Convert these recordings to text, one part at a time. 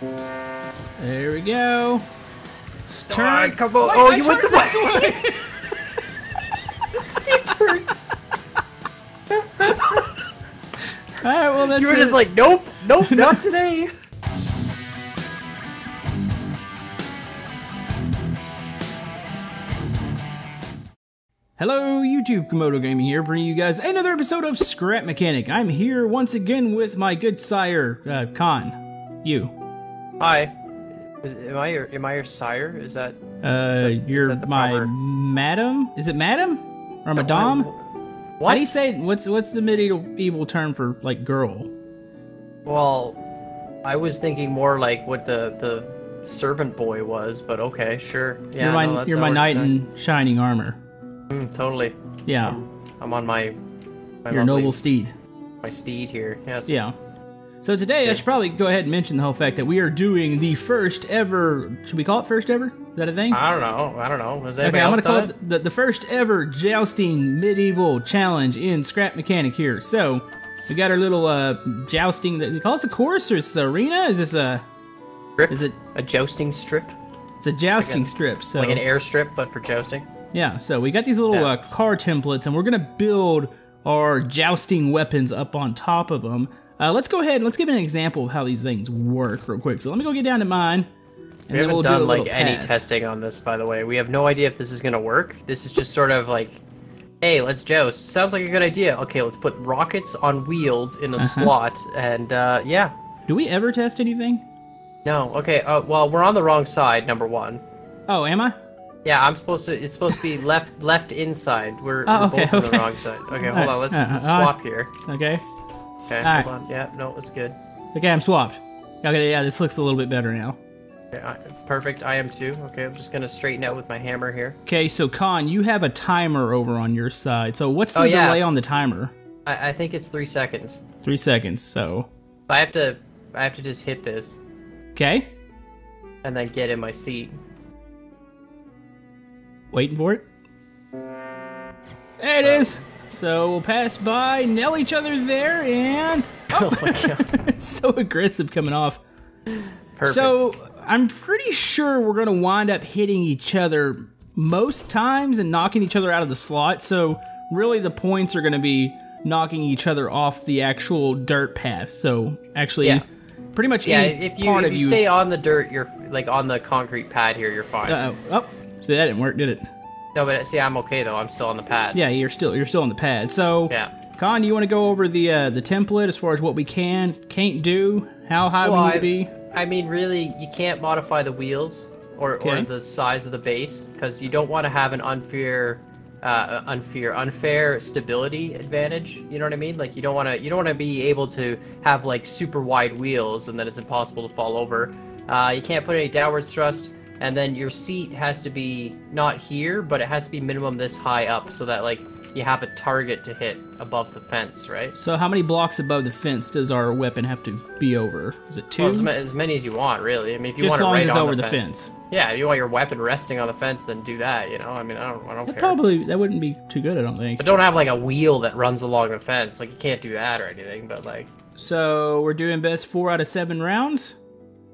There we go. Turn. come on. Wait, oh, I you went turned the this way. All right, well that's You were it. just like, nope, nope, not today. Hello, YouTube. Camodo Gaming here, bringing you guys another episode of Scrap Mechanic. I'm here once again with my good sire, uh, Kan. You. Hi. Is- Am I your am I your sire? Is that Uh, you're that the my proper- madam? Is it madam? Or madame? what? How do you say, what's what's the medieval evil term for, like, girl? Well, I was thinking more like what the the servant boy was, but okay, sure. Yeah, you're my, no, that- you're that my knight in shining armor. Mm, totally. Yeah, I'm on my my your lovely- noble steed. my steed here. Yes. Yeah. So today, I should probably go ahead and mention the whole fact that we are doing the first ever. Should we call it first ever? Is that a thing? I don't know. I don't know. Has Okay, anybody I'm gonna call it the, the first ever jousting medieval challenge in Scrap Mechanic here. So we got our little uh, jousting. That, they call this a course or is this an arena? Is this a Strip? is it? a jousting strip, It's a jousting strip. So like an airstrip, but for jousting. yeah, so we got these little Yeah. uh, car templates, and we're gonna build our jousting weapons up on top of them. Uh, let's go ahead and let's give an example of how these things work real quick. So let me go get down to mine, and we haven't we'll do done a like any pass. testing on this, by the way. We have no idea if this is gonna work. This is just sort of like, hey, let's joust. Sounds like a good idea. Okay, let's put rockets on wheels in a Uh-huh. slot, and uh, yeah. Do we ever test anything? No, okay. Uh, well, we're on the wrong side. Number one. Oh, am I? Yeah, I'm supposed to. It's supposed to be left left inside. We're, Oh, we're okay, both on the wrong side. Okay, hold Alright, on. Let's, uh, let's uh, swap here. Okay. Okay, on. Yeah, no, it's good. Okay, I'm swapped. Okay, yeah, this looks a little bit better now. Okay, I, perfect. I am too. Okay, I'm just gonna straighten out with my hammer here. Okay, so Kan, you have a timer over on your side. So what's the Oh, yeah. delay on the timer? I, I think it's three seconds. Three seconds. So I have to. I have to just hit this okay, and then get in my seat. waiting for it. There it is. So we'll pass by, nail each other there, and Oh my god. it's so aggressive coming off. Perfect. So I'm pretty sure we're gonna wind up hitting each other most times and knocking each other out of the slot. So really, the points are gonna be knocking each other off the actual dirt path. So actually, Yeah. pretty much yeah, any if you part if of you you. stay on the dirt, you're like on the concrete pad here. You're fine. Uh oh, oh, see that didn't work, did it? No, but see, I'm okay though. I'm still on the pad. Yeah, you're still you're still on the pad. So, Yeah. Kan, do you want to go over the uh, the template as far as what we can, can't do, how high Well, we need I- to be? I mean, really, you can't modify the wheels or, or the size of the base because you don't want to have an unfair, uh, unfair, unfair stability advantage. You know what I mean? Like you don't want to, you don't want to be able to have like super wide wheels and then it's impossible to fall over. Uh, you can't put any downwards thrust, and then your seat has to be not here, but it has to be minimum this high up so that like you have a target to hit above the fence, right? So, how many blocks above the fence does our weapon have to be over? Is it two? Well, as, ma- as many as you want, really. I mean, if you Just want it right it's on over the the fence. fence. Yeah, if you want your weapon resting on the fence, then do that. You know, I mean, I don't, I don't That care. probably that wouldn't be too good, I don't think. But don't have like a wheel that runs along the fence. Like you can't do that or anything. But like, So we're doing best four out of seven rounds.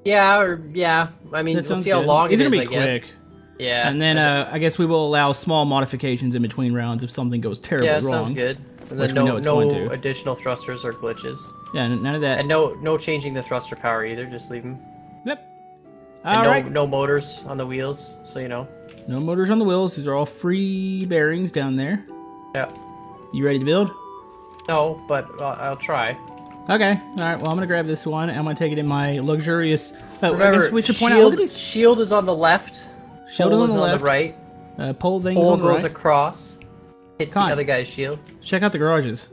Yeah, or yeah. I mean, That we'll see how good. long it's it is. gonna I be guess. quick. Yeah. And then uh, I guess we will allow small modifications in between rounds if something goes terribly yeah, wrong. sounds good. And then no, no going to. additional thrusters or glitches, Yeah, none of that. and no, no changing the thruster power either. Just leave them. yep. And All no, right. no motors on the wheels, so you know. No motors on the wheels. These are all free bearings down there. Yeah. You ready to build? No, but uh, I'll try. Okay. All right. Well, I'm gonna grab this one. I'm gonna take it in my luxurious. Oh, I guess we should point out. shield, Look at these shield is on the left. shield is on the left. right. Uh, pole things Pole on the goes right. across. Hits Kan. the other guy's shield. Check out the garages.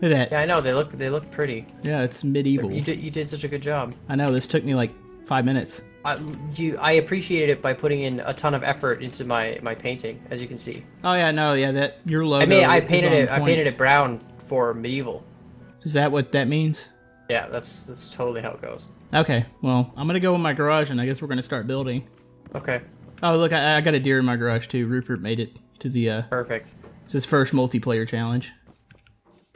Look at that. Yeah, I know they look they look pretty. Yeah, it's medieval. You did you did such a good job. I know. This took me like five minutes. I, you I appreciated it by putting in a ton of effort into my my painting, as you can see. Oh yeah, no, yeah. That your logo. I mean, I painted on it I painted it brown for medieval. Is that what that means? Yeah, that's that's totally how it goes. Okay. Well, I'm gonna go in my garage, and I guess we're gonna start building. Okay, Oh, look, I, I got a deer in my garage too. Rupert made it to the. uh perfect. It's his first multiplayer challenge.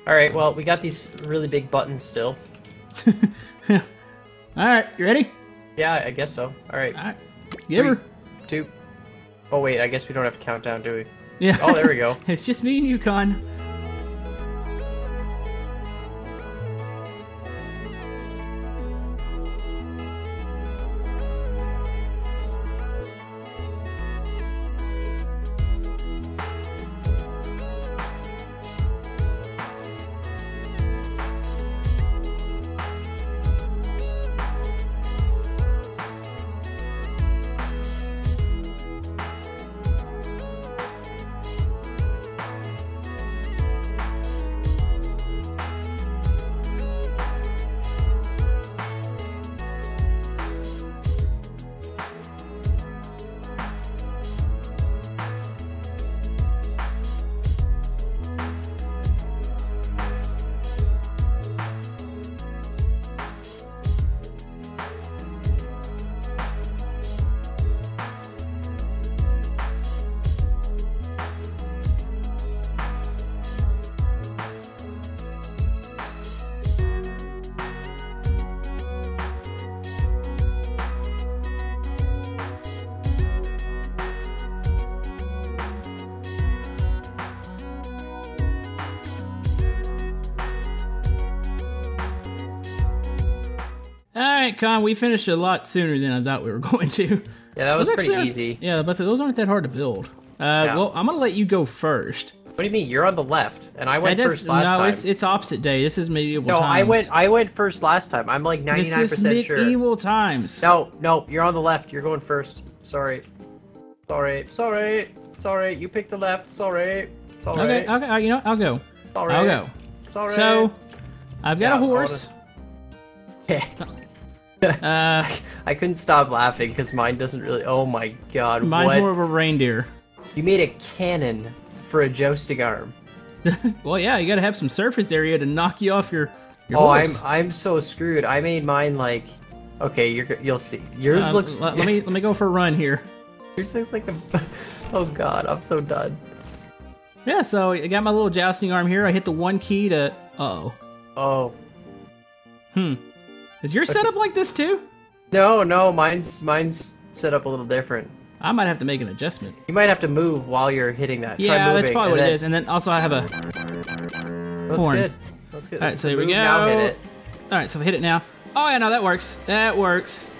All right, well we got these really big buttons still. All right, you ready? Yeah, I guess so. All right. All right. Give her. Two. Oh wait, I guess we don't have to count down, do we? Yeah. Oh, there we go. it's just me and Yukon. Right, Con, we finished a lot sooner than I thought we were going to. Yeah, that was, pretty actually- easy. Yeah, but those aren't that hard to build. Uh, Well, I'm gonna let you go first. What do you mean? You're on the left, and I went does- first last no, time. it's it's opposite day. This is medieval no, times. I went. I went first last time. I'm like This 99% sure. This is sure. medieval times. No, no, you're on the left. You're going first. Sorry. Sorry. Sorry. Sorry. You picked the left. Sorry. Sorry. Okay, okay, uh, you know, what? I'll go. Sorry. I'll go. Sorry. So, I've got Yeah, a horse. Uh, I couldn't stop laughing because mine doesn't really. Oh my god. mine's what? more of a reindeer. You made a cannon for a jousting arm. Well, yeah, you gotta have some surface area to knock you off your your Oh, I'm. I'm so screwed. I made mine like. Okay, you're, you'll see. Yours Uh, looks. let, let me let me go for a run here. Yours looks like a. Oh god, I'm so done. Yeah, so I got my little jousting arm here. I hit the one key to. Uh oh. Oh. Hmm. Is your setup like this too? No, no, mine's mine's set up a little different. I might have to make an adjustment. You might have to move while you're hitting that. Try Yeah, that's probably what it then- is. And then also I have a. That's horn. good. That's good. All right, so here we go. Now hit it. All right, so I hit it now. Oh yeah, no, that works. That works.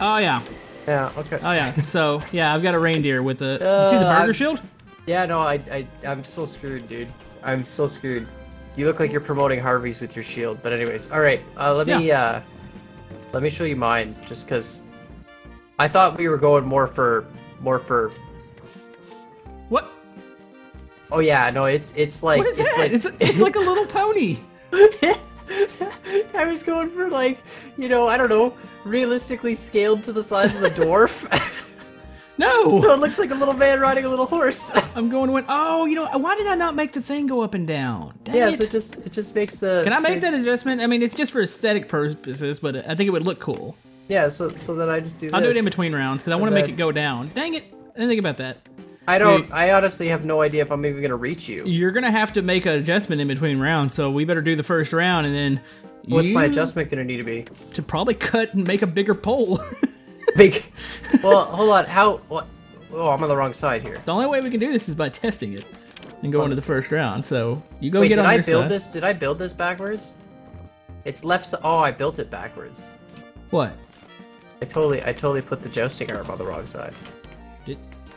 Oh yeah. Yeah. Okay. Oh yeah. so yeah, I've got a reindeer with the. you see the Uh, burger I'm- shield? Yeah. No, I, I, I'm so screwed, dude. I'm so screwed. You look like you're promoting Harvey's with your shield. But anyways, all right. Uh, let me uh, let me show you mine, just because. I thought we were going more for more for. What? Oh yeah, no, it's it's like What is it's that? like it's it's like a little pony. I was going for like, you know, I don't know, realistically scaled to the size of a dwarf. No. so it looks like a little man riding a little horse. I'm going to win. Oh, you know, why did I not make the thing go up and down? Dang yeah, it. so it just it just makes the Can I make that adjustment? I mean, it's just for aesthetic purposes, but I think it would look cool. Yeah, so so then I just do I'll do it in between rounds because I want to make it go down. Dang it! I didn't think about that. I don't. I honestly have no idea if I'm even gonna reach you. You're gonna have to make an adjustment in between rounds, so we better do the first round and then. What's my adjustment gonna need to be? To probably cut and make a bigger pole. Big Well, hold on, how what Oh, I'm on the wrong side here. the only way we can do this is by testing it and go oh. into the first round. So you go Wait, get did on I your build side. this did I build this backwards? It's left si- oh I built it backwards. What? I totally I totally put the jousting arm on the wrong side.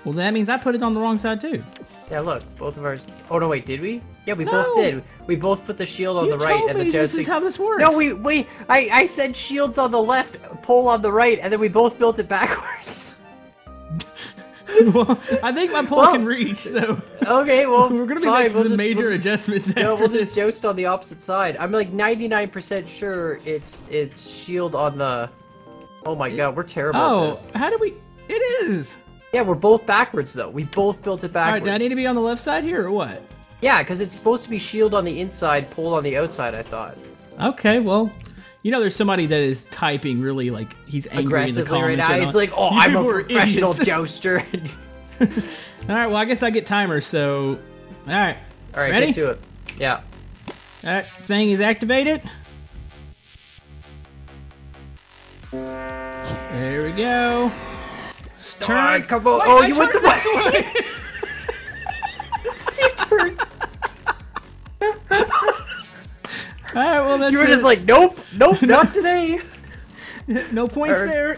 Well, that means I put it on the wrong side too. Yeah, look, both of ours. Oh no, wait, did we? Yeah, we No. both did. We both put the shield on you the right told and me the this is how this works. No, we wait. I I said shields on the left, pole on the right, and then we both built it backwards. well, I think my pole Well- can reach, so okay, well we're gonna be fine, making we'll some just- major we'll just- adjustments No, after we'll just this. joust on the opposite side. I'm like 99% sure it's it's shield on the. Oh my god, we're terrible at Oh, how do we? It is. Yeah, we're both backwards though. We both built it All backwards. right, do I need to be on the left side here or what? Yeah, because it's supposed to be shield on the inside, pole on the outside. I thought. Okay, well, you know, there's somebody that is typing really like he's angry in the Aggressively right now, he's like, "Oh, You I'm a professional idiots." jouster." All right, well, I guess I get timer. So, all right, All right, Ready? get to it. Yeah. all right, thing is activated. There we go. Turn. on, come on. Wait, Oh, I you went the this way. All right, well that's You were it. just like, nope, nope, not today. no points Or- there.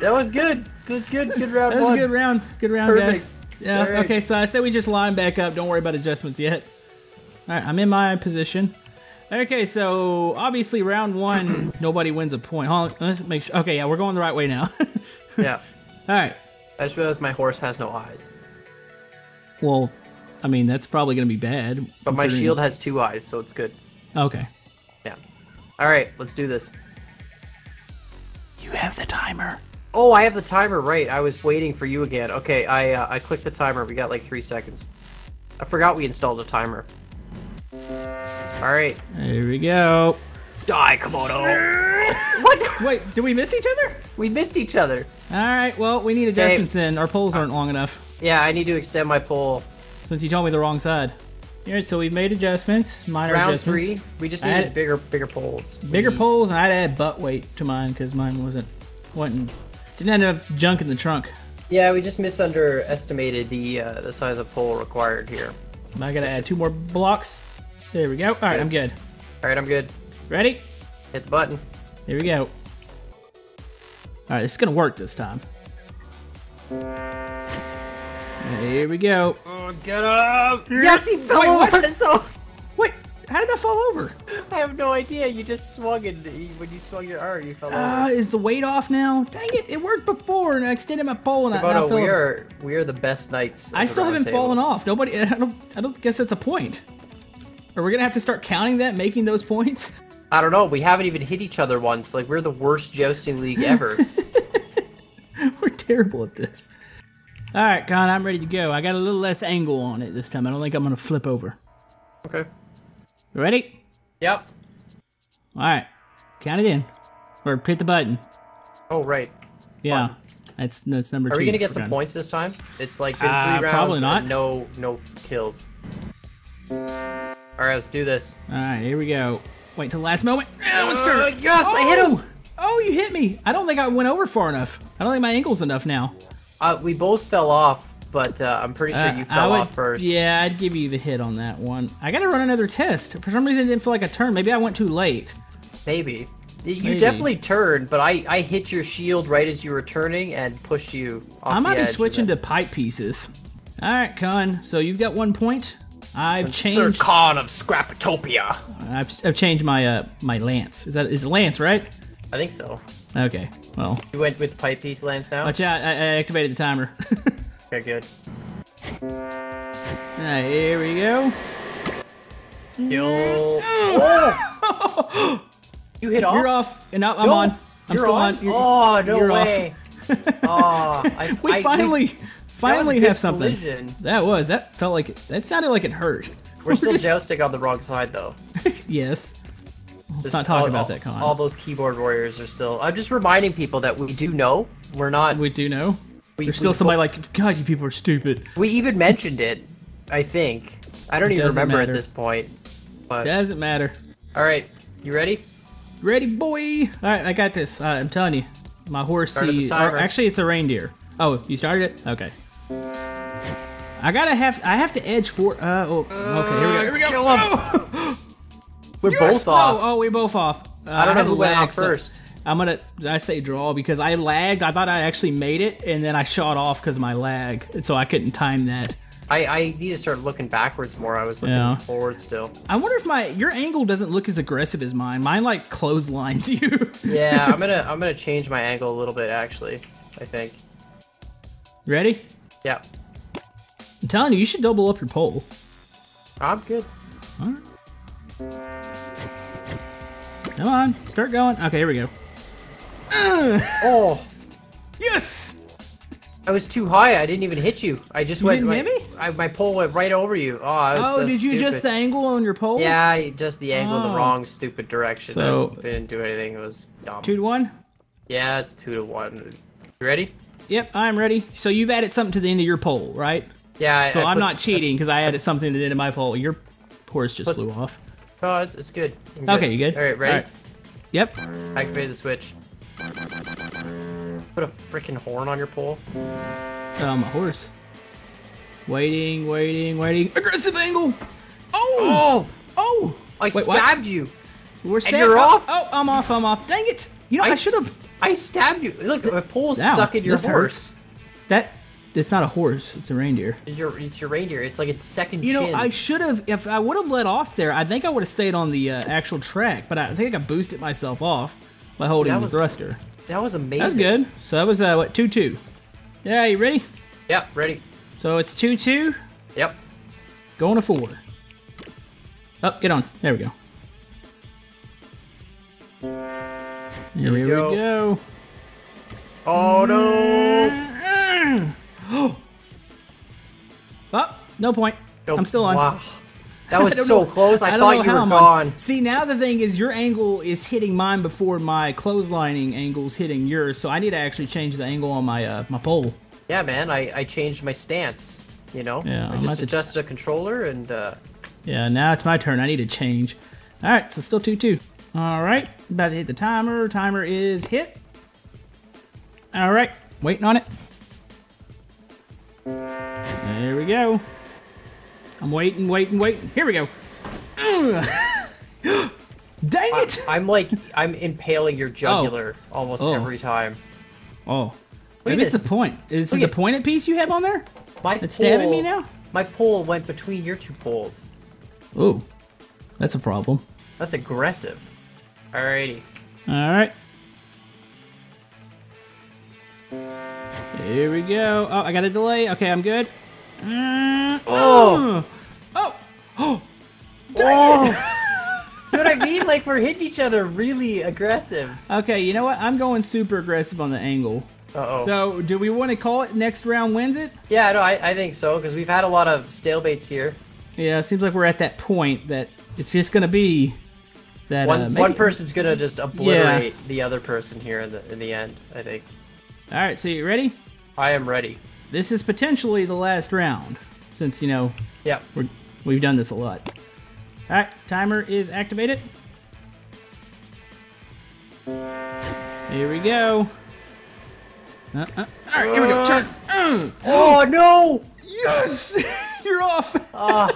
That was good. That was good. Good round That was one. a good round. Good round, guys. Yeah. All right. Okay, so I said we just line back up. Don't worry about adjustments yet. All right, I'm in my position. Okay, so obviously round one, nobody wins a point. Hold on, let's make sure. Okay, yeah, we're going the right way now. Yeah. right. I just realized my horse has no eyes, Well, I mean that's probably gonna be bad. but my shield has two eyes, so it's good. Okay. Yeah. All right, let's do this. You have the timer. Oh, I have the timer right. I was waiting for you again. Okay, I uh, I clicked the timer. We got like three seconds. I forgot we installed a timer. All right, There we go. die, Camodo. what? Wait, did we miss each other? We missed each other. All right. Well, we need adjustments in. Our poles aren't long enough Yeah, I need to extend my pole. since you told me the wrong side. All right, so we've made adjustments, minor Round adjustments. three, we just needed had- bigger bigger poles. Bigger need- poles, and I'd add butt weight to mine because mine wasn't wasn't didn't have enough junk in the trunk. Yeah, we just misunderestimated the uh, the size of pole required here. Am I gotta add two more blocks. There we go. All right, I'm good. All right, I'm good. Ready? Hit the button. Here we go. All right, it's gonna work this time. Here we go. Oh, get up! Yes, he fell Wait, what? over. So Wait, how did that fall over? I have no idea. You just swung it. when you swung your arm, you fell Uh, over. is the weight off now? Dang it! It worked before, and I extended my pole, and I, But now no, fell we over. are we are the best knights. I still haven't fallen off. Nobody. I don't. I don't guess that's a point. Are we gonna have to start counting that, making those points? I don't know. We haven't even hit each other once. Like we're the worst jousting league ever. We're terrible at this. All right, Kan, I'm ready to go. I got a little less angle on it this time. I don't think I'm gonna flip over. okay. You ready? Yep. All right, count it in, or hit the button. Oh right. Yeah, that's that's number two. Are we gonna get some points this time? It's like been Uh, rounds. probably not. no no kills. All right, let's do this. All right, here we go. Wait till the last moment. Oh, it's turn. Uh, yes, I hit him! Oh, you hit me. I don't think I went over far enough. I don't think my ankle's enough now. Uh, we both fell off, but uh, I'm pretty sure Uh, you I fell would- off first. Yeah, I'd give you the hit on that one. I gotta run another test. For some reason, it didn't feel like a turn. Maybe I went too late. Maybe. You Maybe. definitely turned, but I, I hit your shield right as you were turning and pushed you off I might be switching to pipe pieces. All right, Kan. So you've got one point. I've then- Sir changed. Kan of Scraptopia. I've, I've changed my uh my lance. Is that it's lance, right? I think so. Okay. Well, You went with pipe piece lance now? watch out. I, I activated the timer. Okay, good. Right, here we go. Oh! you hit off? You're off, and now I'm No, on. I'm still on. on? You're- oh, no you're off. way. oh, I, We I- finally, a finally have something. collision. That was. That felt like it. That sounded like it hurt. We're still jousting on the wrong side, though. yes. Let's Just not talk all- about that, Kan. All those keyboard warriors are still. I'm just reminding people that we do know. We're not. we do know. we, There's still we, somebody like, God, you people are stupid. We even mentioned it. I think. I don't It even remember matter. at this point. But Doesn't matter. all right, you ready? Ready, boy. All right, I got this. Uh, I'm telling you, my horse. Or actually, it's a reindeer. Oh, you started it. Okay. I gotta have. I have to edge for. Uh, oh, okay. Here we go. Here we go. Oh. We're yes! both off. No, oh, we both off. Uh, I don't know who to went lag, so first. I'm gonna. I say draw because I lagged. I thought I actually made it, and then I shot off because of my lag, and so I couldn't time that. I, I need to start looking backwards more. I was looking Yeah. forward still. I wonder if my your angle doesn't look as aggressive as mine. Mine like clotheslines you. Yeah, I'm gonna I'm gonna change my angle a little bit actually. I think. Ready? Yeah, I'm telling you, you should double up your pole. I'm good. Come on, start going. Okay, here we go. Oh, Yes! I was too high. I didn't even hit you. I just went. didn't my, hit me? I, my pole went right over you. Oh, I was Oh, so did you just the angle on your pole? Yeah, just the angle in Oh. the wrong stupid direction. So- I didn't do anything. It was dumb. Two to one? Yeah, it's two to one. You ready? Yep, I'm ready. So you've added something to the end of your pole, right? Yeah. I, So I I'm not cheating because I added something to the end of my pole. Your horse just flew off. Oh, it's, it's good. I'm Okay, you good? All right, ready? All right. Yep. Activate the switch. Put a freaking horn on your pole. Oh, um, my horse. Waiting, waiting, waiting. Aggressive angle. Oh! Oh! Oh! I Wait, what? stabbed you. We're stabbed. you're oh, off? Oh, I'm off. I'm off. Dang it! You know, I should have. I stabbed you. Look, my pole's Ow, stuck in your this horse. hurts. That. It's not a horse. It's a reindeer. It's your, it's your reindeer. It's like its second You know, chin. I should have. If I would have let off there, I think I would have stayed on the uh, actual track. But I think I boosted myself off by holding That the was- thruster. That was amazing. That was good. So that was uh, what two two. Yeah, you ready? Yep, ready. So it's two two. Yep. Going to four. Up, get on. There we go. Here we go. go. Oh no! Oh, no point. Nope. I'm still on. Wow. That was so know- close. I, don't thought know you how were I'm gone. on. See, now the thing is, your angle is hitting mine before my clotheslining angle's hitting yours, so I need to actually change the angle on my uh, my pole. Yeah, man. I, I changed my stance. You know. Yeah, I just to- adjusted a controller and. uh Yeah, now it's my turn. I need to change. All right, so still 2 2. All right, about to hit the timer. Timer is hit. All right, waiting on it. There we go. I'm waiting, waiting, waiting. Here we go. Dang it! I'm like I'm impaling your jugular oh. almost Oh. every time. Oh, maybe it's the point. Is it the pointed piece you have on there? My It's stabbing me now? My pole went between your two poles. Ooh, that's a problem. That's aggressive. Alrighty. All Here we go. Oh, I got a delay. Okay, I'm good. Mm, Oh. Oh. Oh. Oh! you know what I mean? Like we're hitting each other really aggressive. Okay, you know what? I'm going super aggressive on the angle. Uh oh. So, do we want to call it next round wins it? yeah, no, I, I think so because we've had a lot of stalemates here. Yeah, it seems like we're at that point that it's just going to be that One uh, maybe- one person's gonna just obliterate the other person here in the in the end. I think. All right, so you ready? I am ready. This is potentially the last round since, you know, Yep. We're, we've done this a lot. All right, timer is activated. Here we go. Uh, uh, all right, here we go. Turn. Uh, Oh no! yes, you're off. Ah.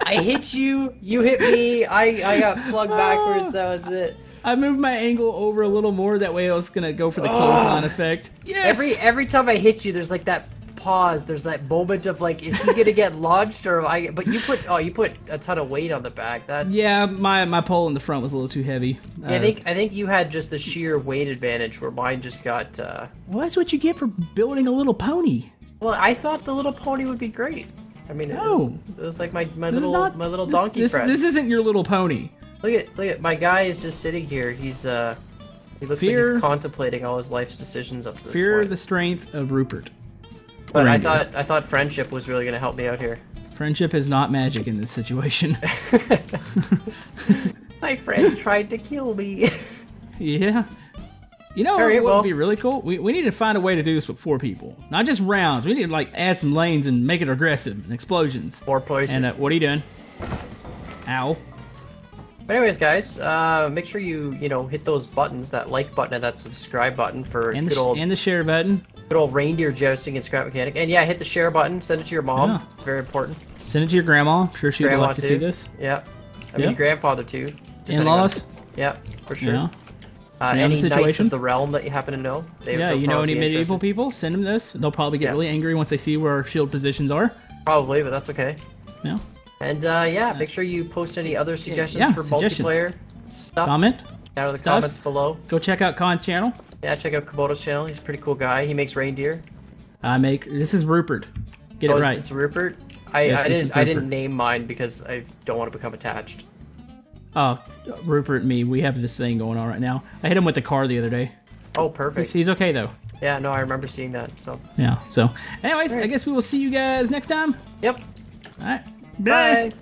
I hit you. You hit me. I I got plugged backwards. That was it. I moved my angle over a little more. That way, I was gonna go for the clothesline effect. Yes. Every every time I hit you, there's like that pause. There's that moment of like, is he gonna get launched or I? But you put oh, you put a ton of weight on the back. That's yeah, my my pole in the front was a little too heavy. Uh, I think I think you had just the sheer weight advantage, where mine just got. uh well, that's what you get for building a little pony. Well, I thought the little pony would be great. I mean, it, No. was, it was like my, my This little not my little this- donkey this, friend. This isn't your little pony. Look at look at my guy is just sitting here. He's uh he looks like he's contemplating all his life's decisions up to this Fear point. the strength of Rupert. but I thought I thought friendship was really gonna help me out here. Friendship is not magic in this situation. My friends tried to kill me. yeah. You know Alright, what well- would be really cool? We, we need to find a way to do this with four people. Not just rounds. We need to like add some lanes and make it aggressive and explosions. More poison. And uh, what are you doing? Ow. But anyways, guys, uh, make sure you you know hit those buttons, that like button and that subscribe button for And the, good old and the share button. good old reindeer jousting and scrap mechanic. And yeah, hit the share button. Send it to your mom. Yeah. It's very important. Send it to your grandma. I'm sure she'd Grandma like to too. see this. Yeah. I mean Yeah. grandfather too. In laws. Yeah, for sure. Yeah. Uh, any knights situation? of the realm that you happen to know. They, Yeah, you know any medieval interested. people? Send them this. They'll probably get Yeah. really angry once they see where our shield positions are. Probably, but that's okay. Yeah. And uh, yeah, make sure you post any other suggestions yeah, for suggestions. multiplayer stuff Comment. down in the stuffs. comments below. Go check out Kan's channel. Yeah, check out Camodo's channel. He's a pretty cool guy. He makes reindeer. I make this is Rupert. Get Oh, it right. It's Rupert. I, Yes, I didn't is I didn't name mine because I don't want to become attached. Oh, Rupert and me, we have this thing going on right now. I hit him with the car the other day. Oh, perfect. he's okay though. Yeah, no, I remember seeing that. So, Yeah. So, anyways, I guess we will see you guys next time. yep. All right. Bye.